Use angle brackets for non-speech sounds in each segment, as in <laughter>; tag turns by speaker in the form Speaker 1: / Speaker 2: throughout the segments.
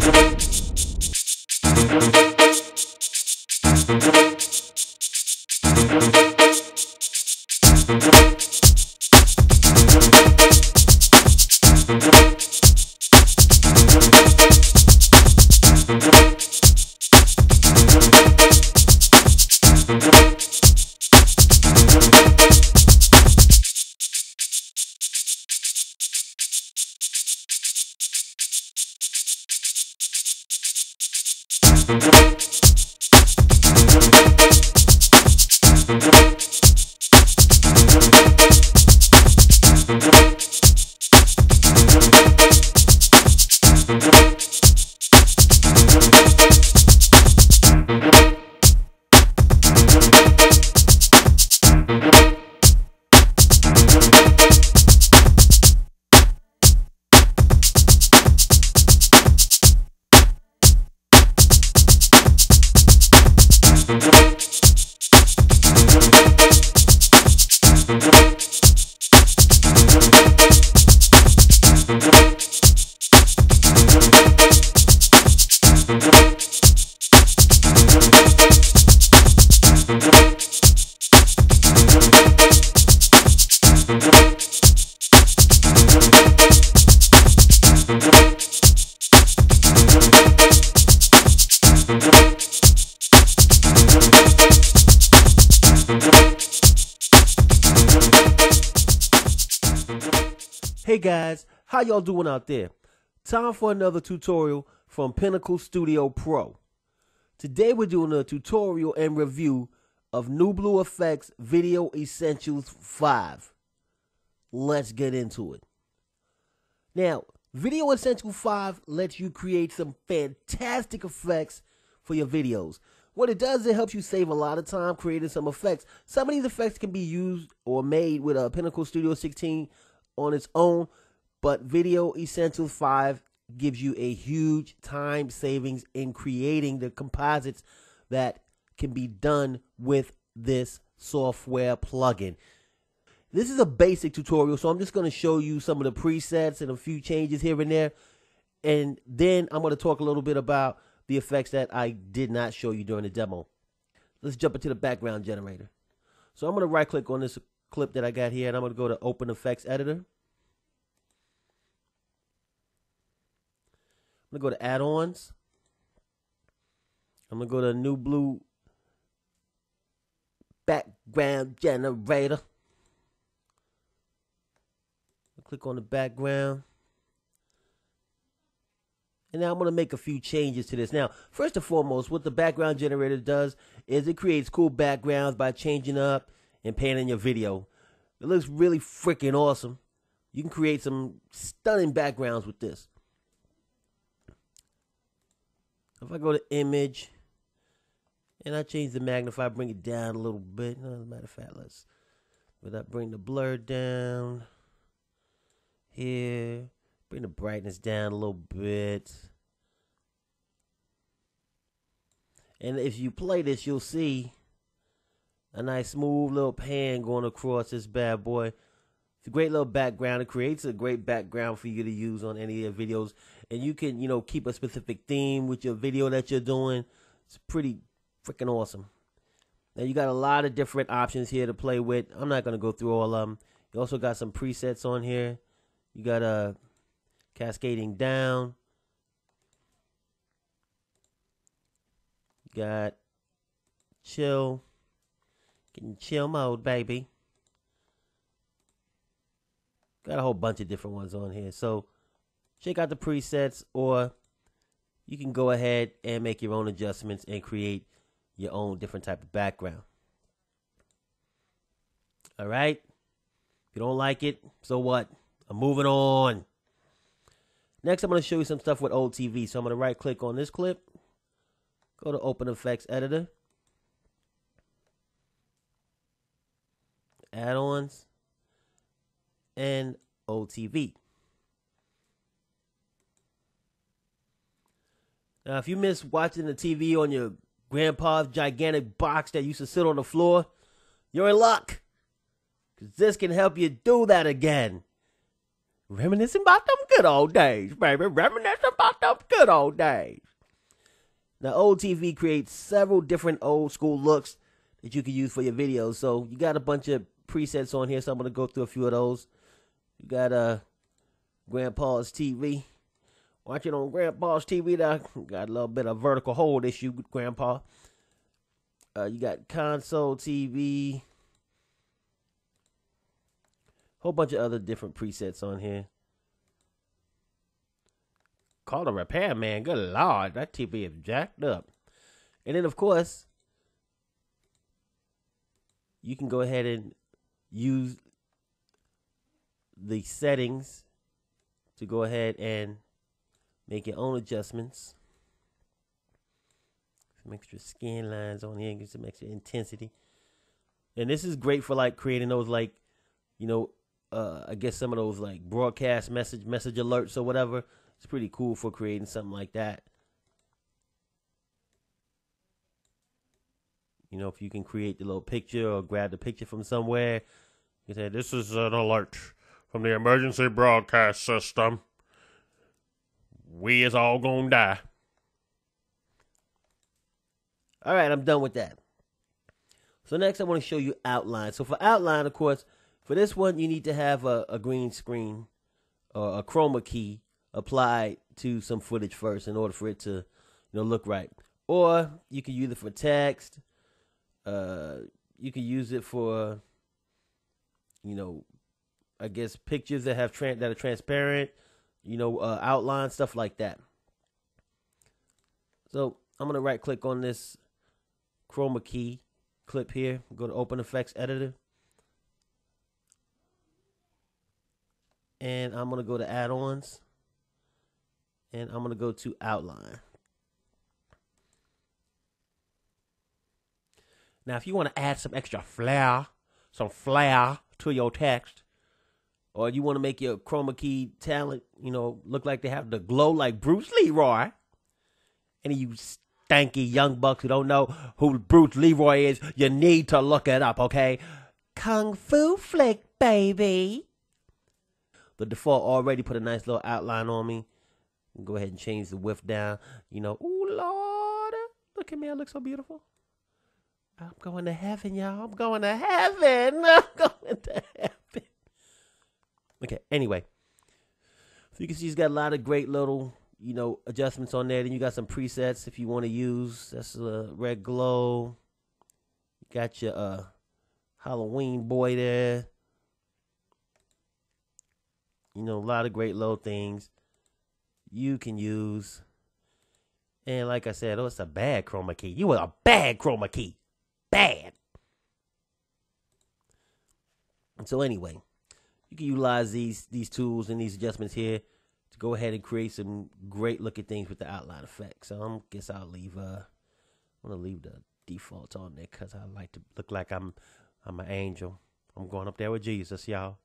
Speaker 1: Thank you. Hey guys, how y'all doing out there? Time for another tutorial from Pinnacle Studio Pro. Today we're doing a tutorial and review of New Blue Effects Video Essentials 5. Let's get into it. Now, Video Essentials 5 lets you create some fantastic effects for your videos. What it does, it helps you save a lot of time creating some effects. Some of these effects can be used or made with a Pinnacle Studio 16 on its own, but Video Essentials 5 gives you a huge time savings in creating the composites that can be done with this software plugin. This is a basic tutorial, so I'm just going to show you some of the presets and a few changes here and there. And then I'm going to talk a little bit about the effects that I did not show you during the demo. Let's jump into the background generator. So I'm going to right click on this clip that I got here and I'm going to go to Open Effects Editor. I'm going to go to Add-ons. I'm going to go to New Blue Background Generator. Click on the background. And now I'm going to make a few changes to this. Now, first and foremost, what the background generator does is it creates cool backgrounds by changing up and pan in your video. It looks really freaking awesome. You can create some stunning backgrounds with this. If I go to image and I change the magnify, bring it down a little bit. No, as a matter of fact, let's let that bring the blur down here. Bring the brightness down a little bit. And if you play this, you'll see a nice smooth little pan going across this bad boy. It's a great little background. It creates a great background for you to use on any of your videos. And you can, you know, keep a specific theme with your video that you're doing. It's pretty freaking awesome. Now you got a lot of different options here to play with. I'm not going to go through all of them. You also got some presets on here. You got a uh, cascading down. You got chill. Getting chill mode, baby. Got a whole bunch of different ones on here. So check out the presets or you can go ahead and make your own adjustments and create your own different type of background. All right. If you don't like it, so what? I'm moving on. Next, I'm going to show you some stuff with old TV. So I'm going to right click on this clip. Go to Open Effects Editor. Add-ons and old TV. Now, if you miss watching the TV on your grandpa's gigantic box that used to sit on the floor, you're in luck. Because this can help you do that again. Reminiscing about them good old days, baby. Reminiscing about them good old days. Now, old TV creates several different old school looks that you can use for your videos. So you got a bunch of presets on here, so I'm gonna go through a few of those. You got uh Grandpa's TV. Watch it on Grandpa's TV. There got a little bit of vertical hold issue with Grandpa. Uh, you got console TV. Whole bunch of other different presets on here. Call the repair man. Good lord, that TV is jacked up. And then of course, you can go ahead and use the settings to go ahead and make your own adjustments. Some extra skin lines on here, get some extra intensity. And this is great for like creating those like, you know, uh, I guess some of those like broadcast message message alerts or whatever. It's pretty cool for creating something like that. You know, if you can create the little picture or grab the picture from somewhere, you say, This is an alert from the emergency broadcast system. We is all gonna die. All right, I'm done with that. So next I want to show you outline. So for outline, of course, for this one, you need to have a, a green screen or a chroma key applied to some footage first in order for it to, you know, look right. Or you can use it for text. Uh, you can use it for, you know, I guess pictures that have that are transparent. You know, uh, outline stuff like that. So I'm gonna right click on this chroma key clip here. Go to Open Effects Editor. and I'm to go to add-ons and I'm to go to outline. Now, if you want to add some extra flair, some flair to your text, or you want to make your chroma key talent, you know, look like they have the glow like Bruce Leroy, any you stanky young bucks who don't know who Bruce Leroy is, you need to look it up, okay? Kung Fu Flick, baby. The default already put a nice little outline on me. Go ahead and change the width down. You know, oh Lord, look at me, I look so beautiful. I'm going to heaven, y'all. I'm going to heaven. <laughs> I'm going to heaven. Okay, anyway. So you can see he's got a lot of great little, you know, adjustments on there. Then you got some presets if you want to use. That's a red glow. You got your uh Halloween boy there. You know, a lot of great little things you can use. And like I said, oh, it's a bad chroma key. You were a bad chroma key. Bad. And so anyway, you can utilize these these tools and these adjustments here to go ahead and create some great looking things with the outline effect. So I guess I'll leave uh I'm gonna leave the default on there because I like to look like I'm I'm an angel. I'm going up there with Jesus, y'all.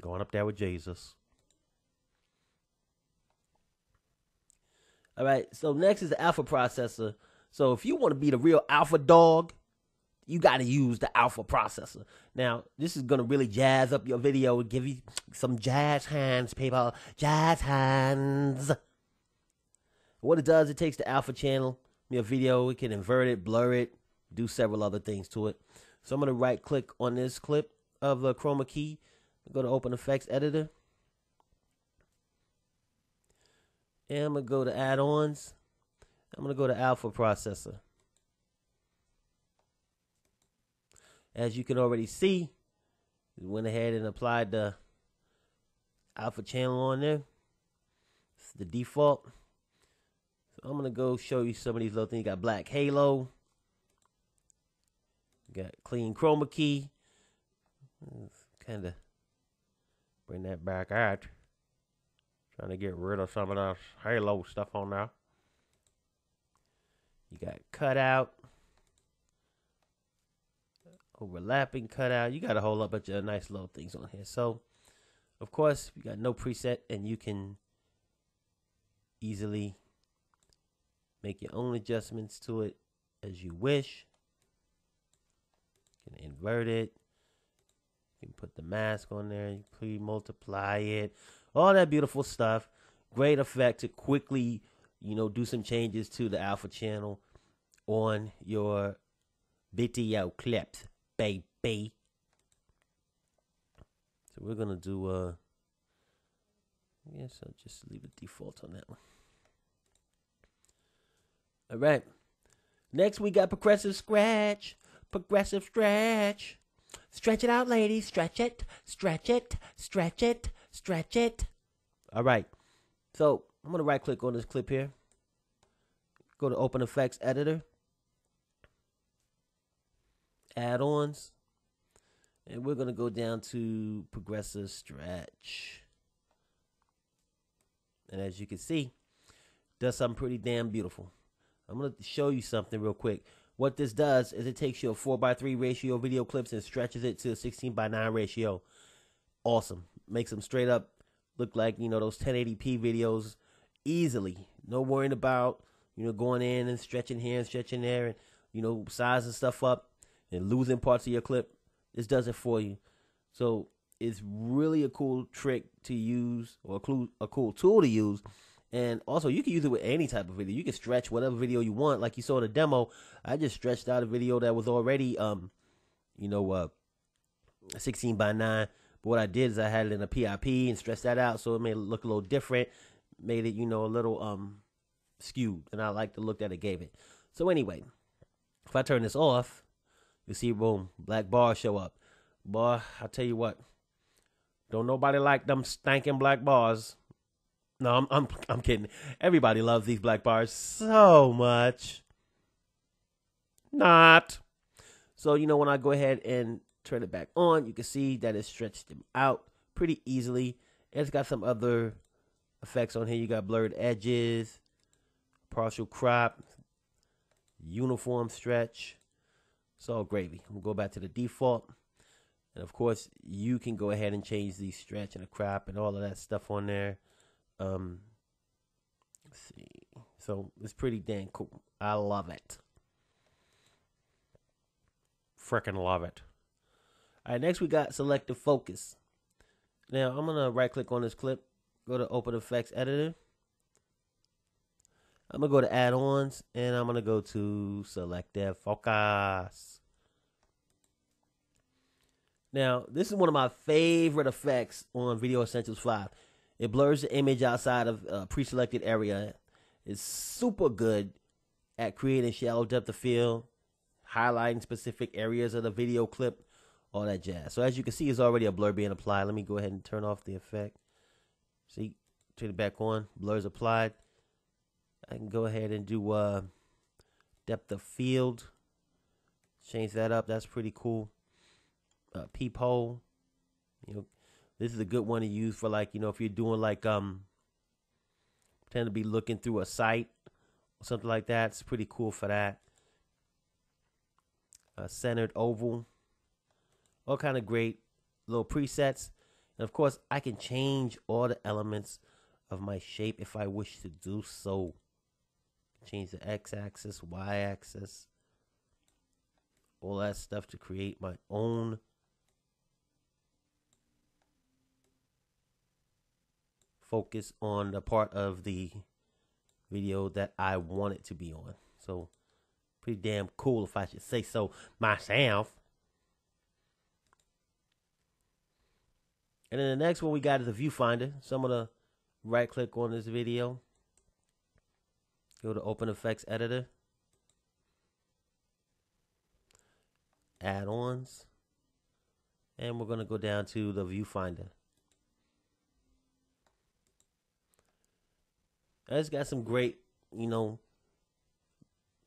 Speaker 1: going up there with Jesus. All right. So next is the alpha processor. So if you want to be the real alpha dog, you got to use the alpha processor. Now, this is going to really jazz up your video and give you some jazz hands, people. Jazz hands. What it does, it takes the alpha channel, your video, it can invert it, blur it, do several other things to it. So I'm going to right click on this clip of the chroma key, go to open effects editor. And I'm going to go to add-ons. I'm going to go to alpha processor. As you can already see, we went ahead and applied the alpha channel on there. It's the default. So I'm to go show you some of these little things. You got black halo. You got clean chroma key. Kind of bring that back out. Trying to get rid of some of that halo stuff on there. You got cutout. Overlapping cutout. You got a whole lot of nice little things on here. So, of course, you got no preset and you can easily make your own adjustments to it as you wish. You can invert it. You can put the mask on there. You pre multiply it all that beautiful stuff. Great effect to quickly, you know, do some changes to the alpha channel on your video clips, baby. So we're gonna do uh yes, I'll just leave it default on that one. All right. Next we got progressive scratch. Progressive stretch. Stretch it out, ladies. Stretch it. Stretch it. Stretch it. Stretch it. All right. So I'm gonna right click on this clip here. Go to Open Effects Editor. Add-ons. And we're gonna go down to progressive stretch. And as you can see, does something pretty damn beautiful. I'm gonna show you something real quick. What this does is it takes your 4 by 3 ratio video clips and stretches it to a 16 by 9 ratio. Awesome. Makes them straight up look like, you know, those 1080p videos easily. No worrying about, you know, going in and stretching here and stretching there and, you know, sizing stuff up and losing parts of your clip. This does it for you. So it's really a cool trick to use or a cool, a cool tool to use. And also, you can use it with any type of video. You can stretch whatever video you want. Like you saw in the demo, I just stretched out a video that was already, um, you know, uh, 16 by 9. But what I did is I had it in a PIP and stretched that out so it made it look a little different. Made it, you know, a little um skewed. And I like the look that it gave it. So anyway, if I turn this off, you see, boom, black bars show up. Boy, I tell you what, don't nobody like them stanking black bars. No, I'm I'm I'm kidding. Everybody loves these black bars so much. Not. So you know when I go ahead and turn it back on, you can see that it stretched them out pretty easily. It's got some other effects on here. You got blurred edges, partial crop, uniform stretch. It's all gravy. We'll go back to the default. And of course, you can go ahead and change the stretch and the crop and all of that stuff on there. Um, let's see. So it's pretty damn cool. I love it. Freaking love it. All right, next we got selective focus. Now I'm gonna right click on this clip, go to Open Effects Editor. I'm gonna go to add-ons and I'm gonna go to selective focus. Now, this is one of my favorite effects on Video Essentials 5. It blurs the image outside of a pre-selected area. It's super good at creating shallow depth of field, highlighting specific areas of the video clip, all that jazz. So as you can see, it's already a blur being applied. Let me go ahead and turn off the effect. See, turn it back on. Blur's applied. I can go ahead and do uh, depth of field. Change that up. That's pretty cool. Uh, peephole. You know, this is a good one to use for like, you know, if you're doing like um tend to be looking through a site or something like that. It's pretty cool for that. A centered oval. All kind of great little presets. And of course, I can change all the elements of my shape if I wish to do so. Change the x-axis, y-axis, all that stuff to create my own focus on the part of the video that I want it to be on. So pretty damn cool if I should say so myself. And then the next one we got is a viewfinder. So I'm gonna right click on this video. Go to open effects editor. Add-ons. And we're gonna go down to the viewfinder. It's got some great, you know,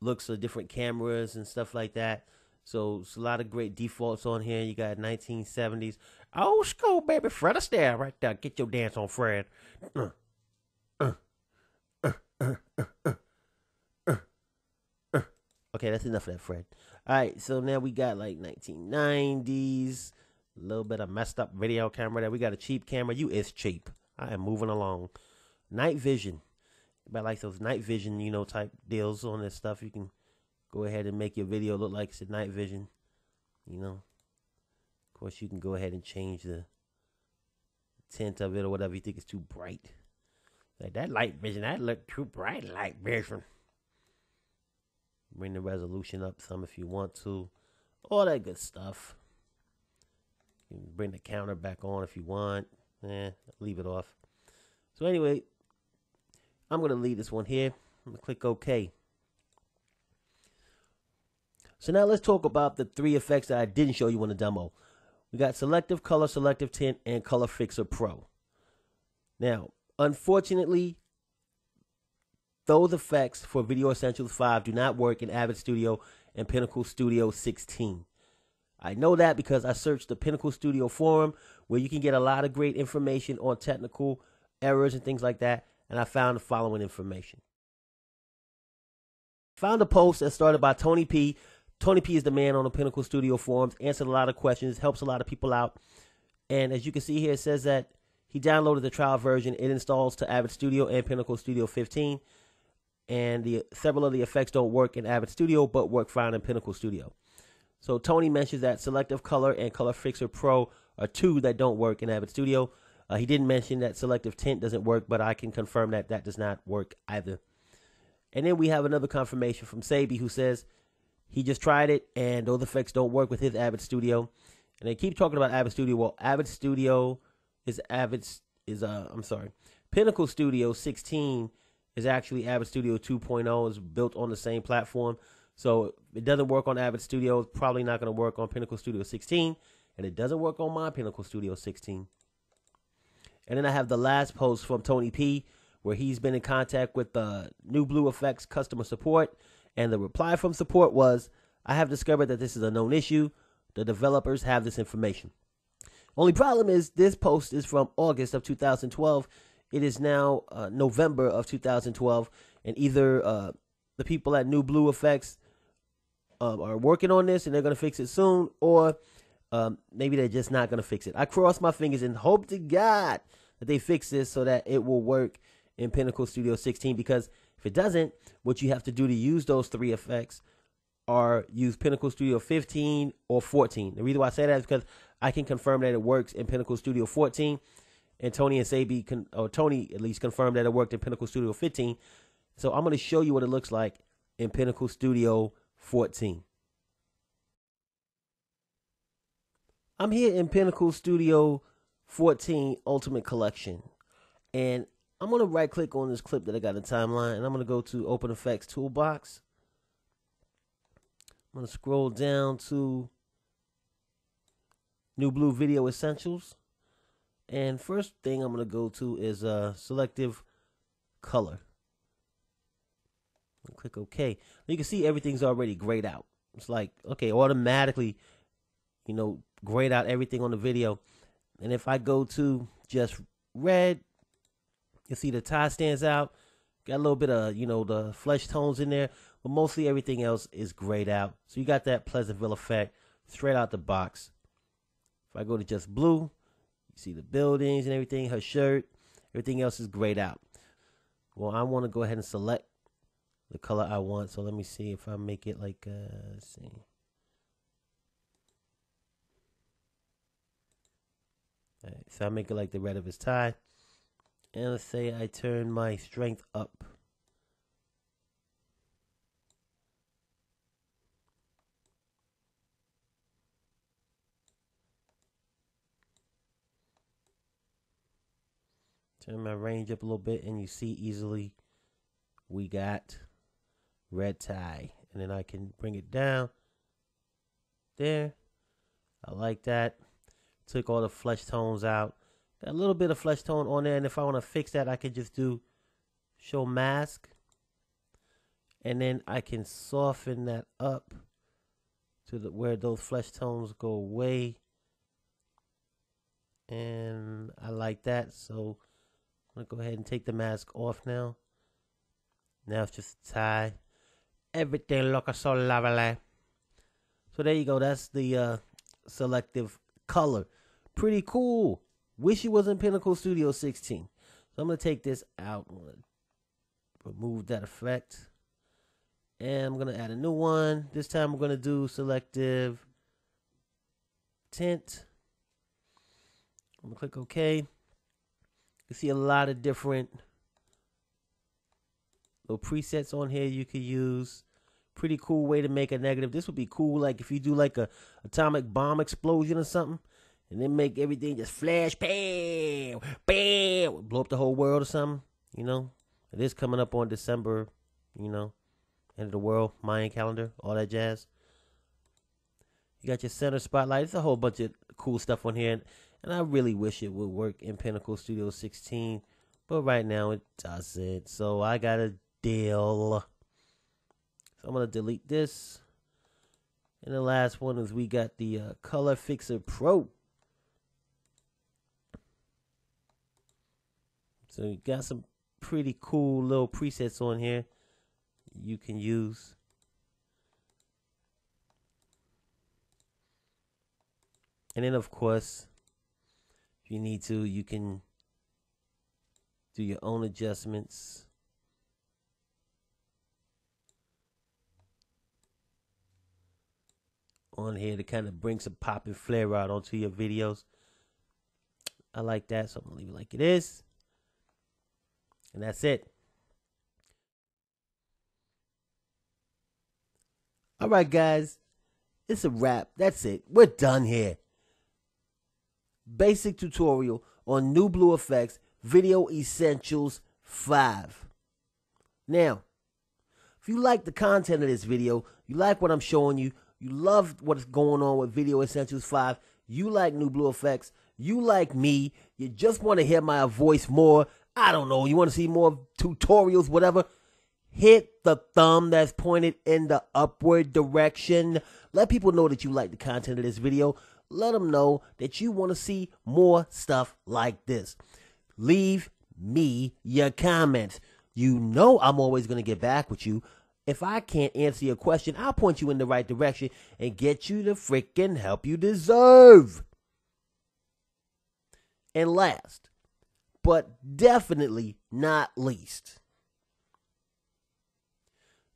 Speaker 1: looks of different cameras and stuff like that. So it's a lot of great defaults on here. You got 1970s. Old school, baby. Fred Astaire right there. Get your dance on, Fred. Uh, uh, uh, okay, that's enough of that, Fred. All right, so now we got like 1990s. A little bit of messed up video camera there. We got a cheap camera. You is cheap. I am moving along. Night vision. But like those night vision, you know, type deals on this stuff. You can go ahead and make your video look like it's a night vision. You know, of course, you can go ahead and change the tint of it or whatever. You think is too bright. Like that light vision, that look too bright light vision. Bring the resolution up some if you want to. All that good stuff. You can bring the counter back on if you want. Eh, leave it off. So anyway, I'm gonna leave this one here. I'm gonna click OK. So now let's talk about the three effects that I didn't show you in the demo. We got Selective Color, Selective Tint, and Color Fixer Pro. Now, unfortunately, those effects for Video Essentials 5 do not work in Avid Studio and Pinnacle Studio 16. I know that because I searched the Pinnacle Studio forum where you can get a lot of great information on technical errors and things like that, and I found the following information. Found a post that started by Tony P. Tony P is the man on the Pinnacle Studio forums, answered a lot of questions, helps a lot of people out. And as you can see here, it says that he downloaded the trial version. It installs to Avid Studio and Pinnacle Studio 15 and the several of the effects don't work in Avid Studio but work fine in Pinnacle Studio. So Tony mentions that Selective Color and Color Fixer Pro are two that don't work in Avid Studio. Uh, he didn't mention that Selective Tint doesn't work, but I can confirm that that does not work either. And then we have another confirmation from Sabi who says he just tried it and those effects don't work with his Avid Studio. And they keep talking about Avid Studio. Well, Avid Studio is Avid is uh I'm sorry, Pinnacle Studio 16 is actually Avid Studio 2.0. is built on the same platform. So it doesn't work on Avid Studio. It's probably not going to work on Pinnacle Studio 16. And it doesn't work on my Pinnacle Studio 16. And then I have the last post from Tony P, where he's been in contact with the New Blue Effects customer support. And the reply from support was I have discovered that this is a known issue. The developers have this information. Only problem is this post is from August of 2012 it is now uh, November of 2012, and either uh, the people at New Blue Effects um, are working on this and they're going to fix it soon, or um, maybe they're just not going to fix it. I cross my fingers and hope to God that they fix this so that it will work in Pinnacle Studio 16. Because if it doesn't, what you have to do to use those three effects are use Pinnacle Studio 15 or 14. The reason why I say that is because I can confirm that it works in Pinnacle Studio 14 and Tony and Sabi, con- or Tony at least confirmed that it worked in Pinnacle Studio 15. So I'm going to show you what it looks like in Pinnacle Studio 14. I'm here in Pinnacle Studio 14 Ultimate Collection. And I'm going to right click on this clip that I got in the timeline and I'm going to go to Open Effects Toolbox. I'm going to scroll down to New Blue Video Essentials. And first thing I'm going to go to is uh, selective color. I'll click OK. You can see everything's already grayed out. It's like, okay, automatically, you know, grayed out everything on the video. And if I go to just red, you see the tie stands out. Got a little bit of, you know, the flesh tones in there, but mostly everything else is grayed out. So you got that Pleasantville effect straight out the box. If I go to just blue, you see the buildings and everything, her shirt, everything else is grayed out. Well, I want to go ahead and select the color I want. So let me see if I make it like, uh, see. Alright, so I make it like the red of his tie. And let's say I turn my strength up. Turn my range up a little bit and you see easily we got red tie. And then I can bring it down there. I like that. Took all the flesh tones out. Got a little bit of flesh tone on there. And if I want to fix that, I can just do show mask. And then I can soften that up to the where those flesh tones go away. And I like that. So I'm gonna go ahead and take the mask off now. Now it's just a tie. Everything looks so lovely. So there you go. That's the uh, selective color. Pretty cool. Wish it was in Pinnacle Studio 16. So I'm gonna take this out. Remove that effect. And I'm gonna add a new one. This time I'm gonna do selective tint. I'm gonna click OK. You see a lot of different little presets on here you could use. Pretty cool way to make a negative. This would be cool, like if you do like a atomic bomb explosion or something, and then make everything just flash, bam, bam, blow up the whole world or something. You know, it is coming up on December. You know, end of the world, Mayan calendar, all that jazz. You got your center spotlight. It's a whole bunch of cool stuff on here, and I really wish it would work in Pinnacle Studio 16, but right now it doesn't. So I got a deal. So I'm gonna delete this. And the last one is we got the uh, Color Fixer Pro. So you got some pretty cool little presets on here you can use. And then of course, if you need to, you can do your own adjustments. on here to kind of bring some pop and flare out onto your videos. I like that, so I'm gonna leave it like it is. And that's it. All right, guys. It's a wrap. That's it. We're done here. Basic tutorial on New Blue Effects Video Essentials 5. Now, if you like the content of this video, you like what I'm showing you, you love what's going on with Video Essentials 5, you like New Blue Effects, you like me, you just want to hear my voice more, I don't know, you want to see more tutorials, whatever, hit the thumb that's pointed in the upward direction. Let people know that you like the content of this video. Let them know that you want to see more stuff like this. Leave me your comments. You know I'm always going to get back with you. If I can't answer your question, I'll point you in the right direction and get you the freaking help you deserve. And last, but definitely not least,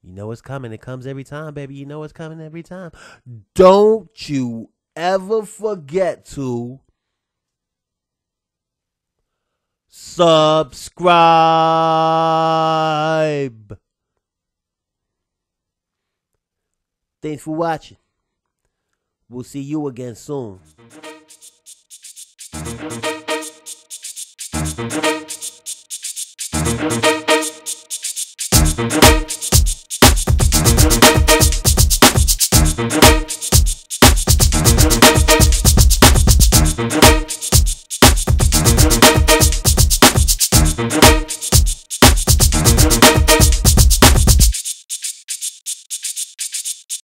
Speaker 1: you know it's coming. It comes every time, baby. You know it's coming every time. Don't you ever forget to subscribe. Thanks for watching. We'll see you again soon.